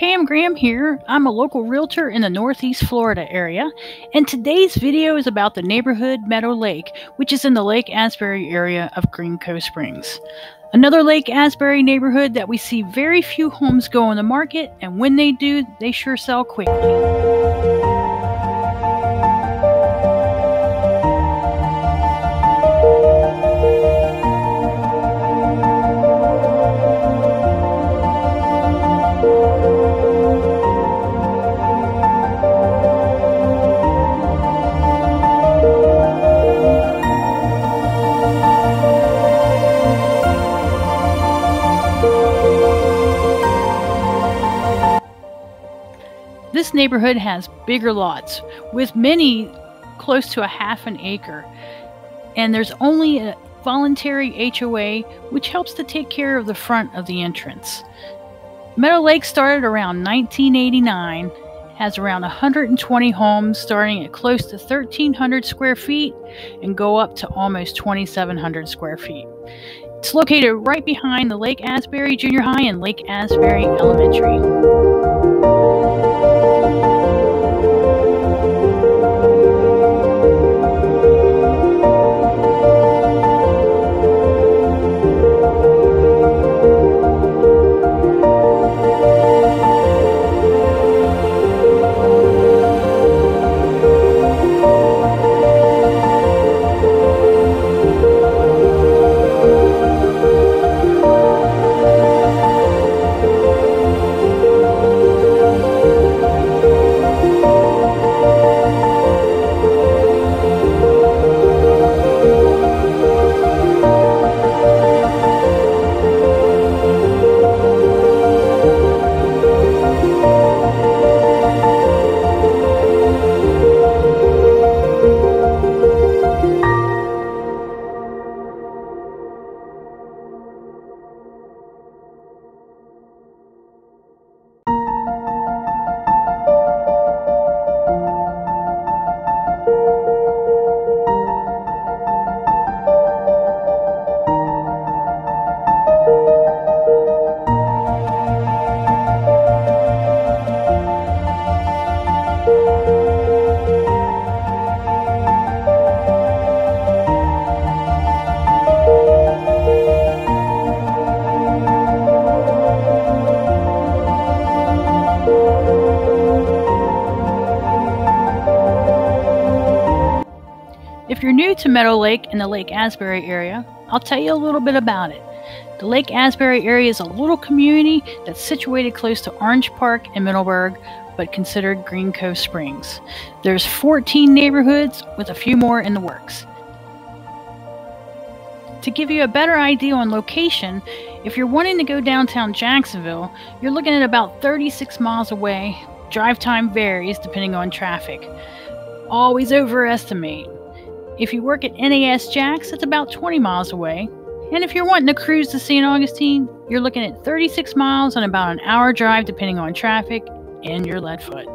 Pam Graham here. I'm a local realtor in the Northeast Florida area, and today's video is about the neighborhood Meadow Lake, which is in the Lake Asbury area of Green Cove Springs. Another Lake Asbury neighborhood that we see very few homes go on the market, and when they do, they sure sell quickly. This neighborhood has bigger lots, with many close to a half an acre, and there's only a voluntary HOA which helps to take care of the front of the entrance. Meadow Lake started around 1989, has around 120 homes starting at close to 1,300 square feet and go up to almost 2,700 square feet. It's located right behind the Lake Asbury Junior High and Lake Asbury Elementary. To Meadow Lake in the Lake Asbury area, I'll tell you a little bit about it. The Lake Asbury area is a little community that's situated close to Orange Park and Middleburg, but considered Green Cove Springs. There's 14 neighborhoods with a few more in the works. To give you a better idea on location, if you're wanting to go downtown Jacksonville, you're looking at about 36 miles away. Drive time varies depending on traffic. Always overestimate. If you work at NAS Jax, it's about 20 miles away. And if you're wanting to cruise to St. Augustine, you're looking at 36 miles and about an hour drive depending on traffic and your lead foot.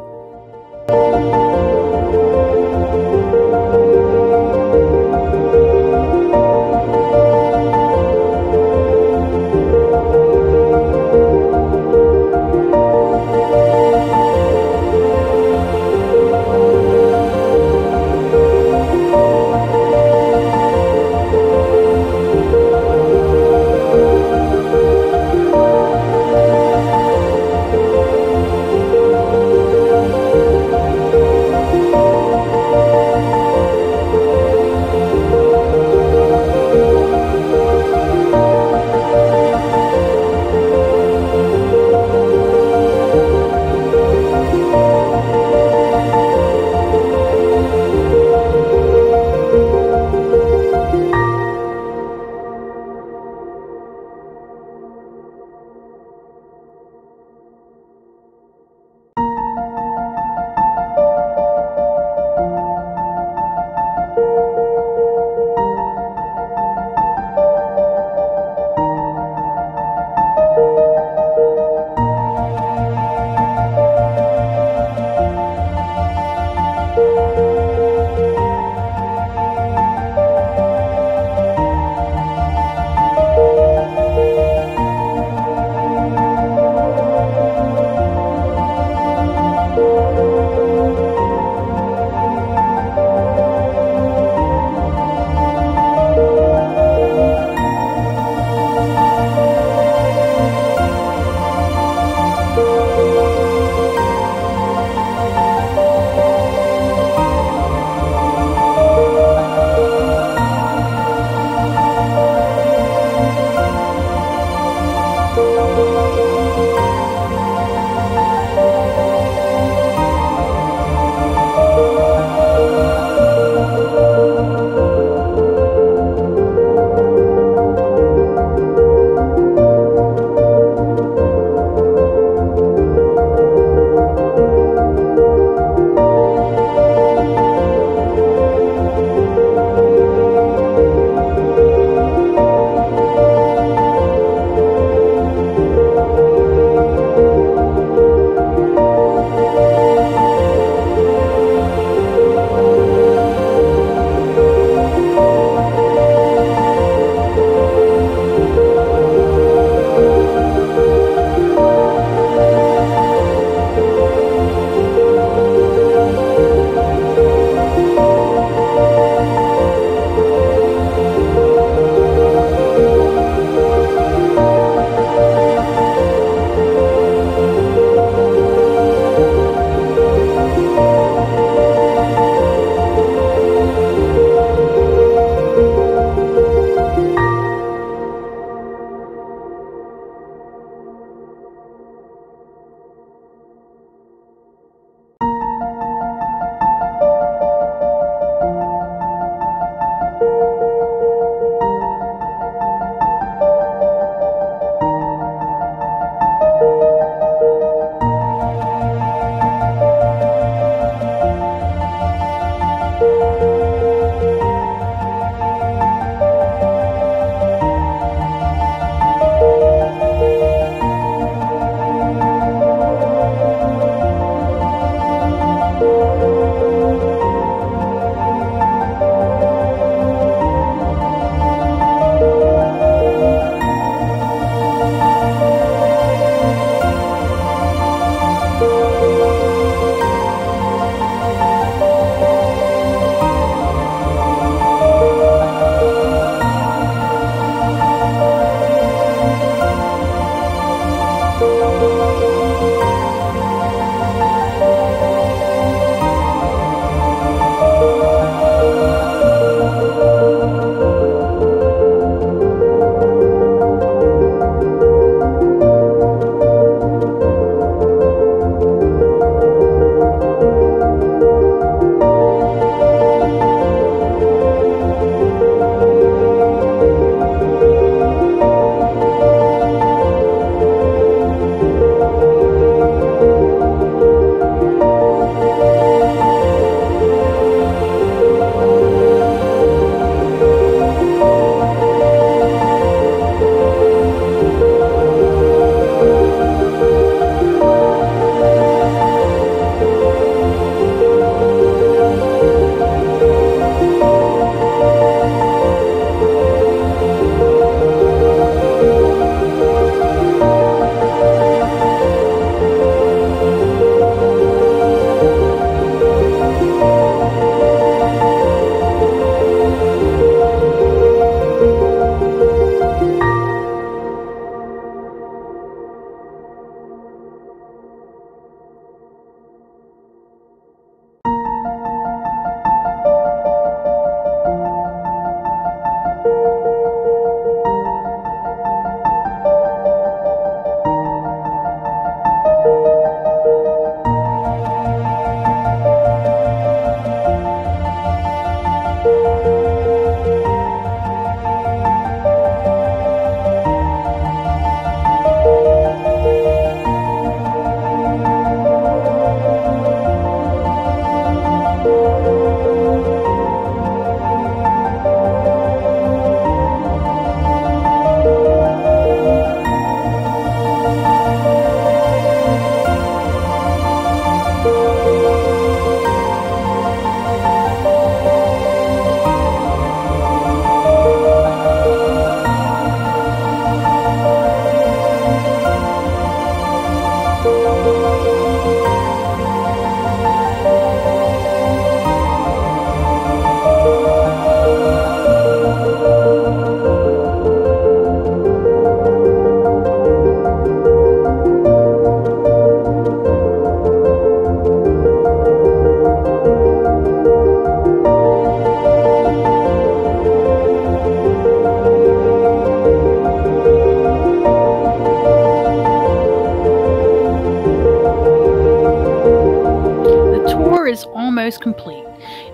Complete.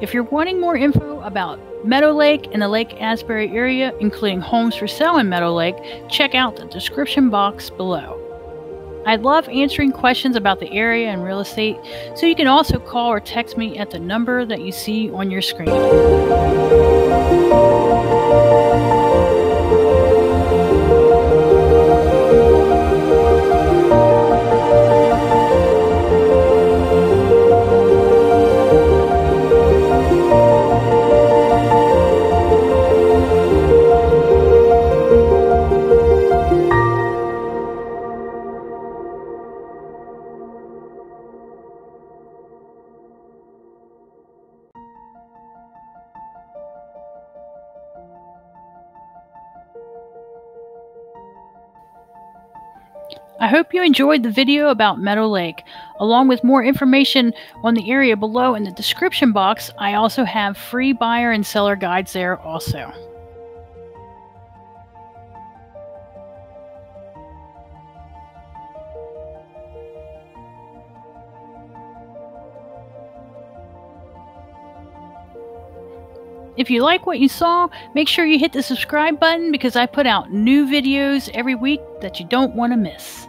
If you're wanting more info about Meadow Lake and the Lake Asbury area, including homes for sale in Meadow Lake, check out the description box below. I love answering questions about the area and real estate, so you can also call or text me at the number that you see on your screen. I hope you enjoyed the video about Meadow Lake. Along with more information on the area below in the description box, I also have free buyer and seller guides there also. If you like what you saw, make sure you hit the subscribe button because I put out new videos every week that you don't want to miss.